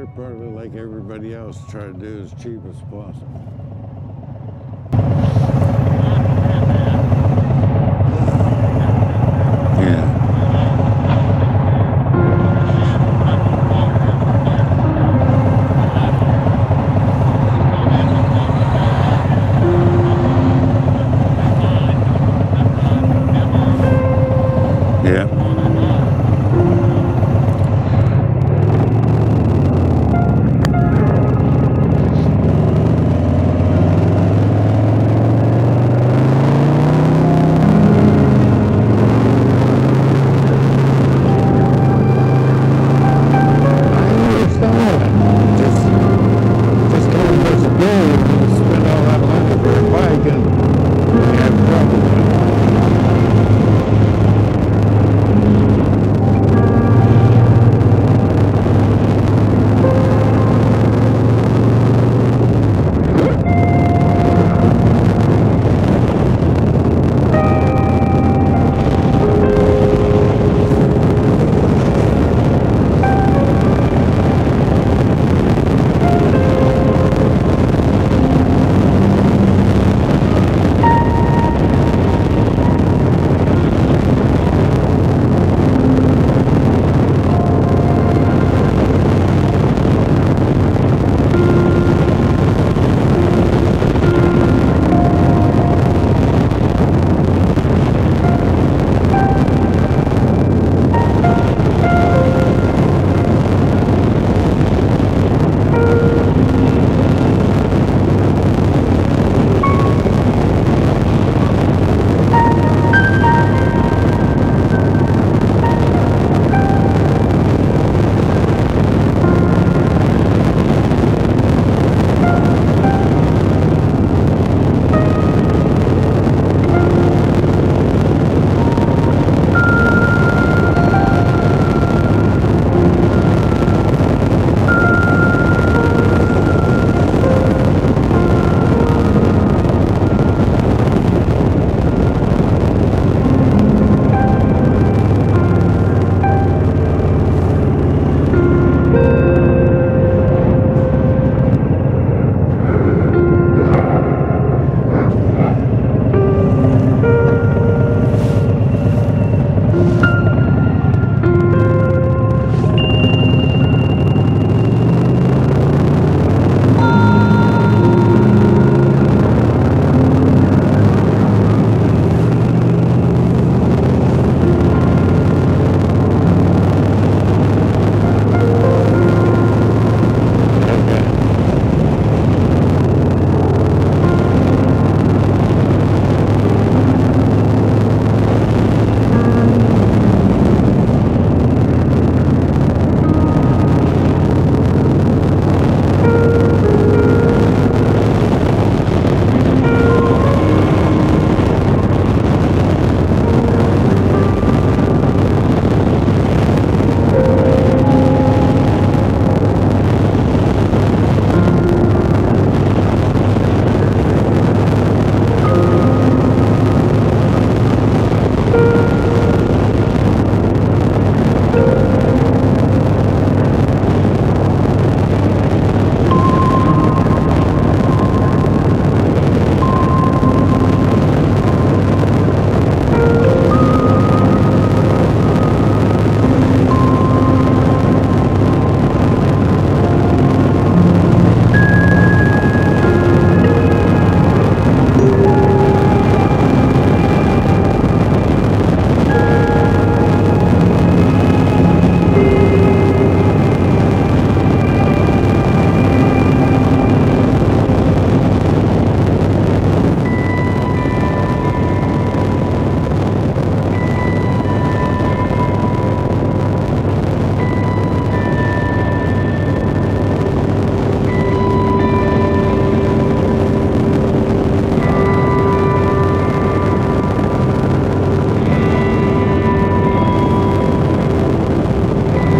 they're probably like everybody else, trying to do as cheap as possible. Америка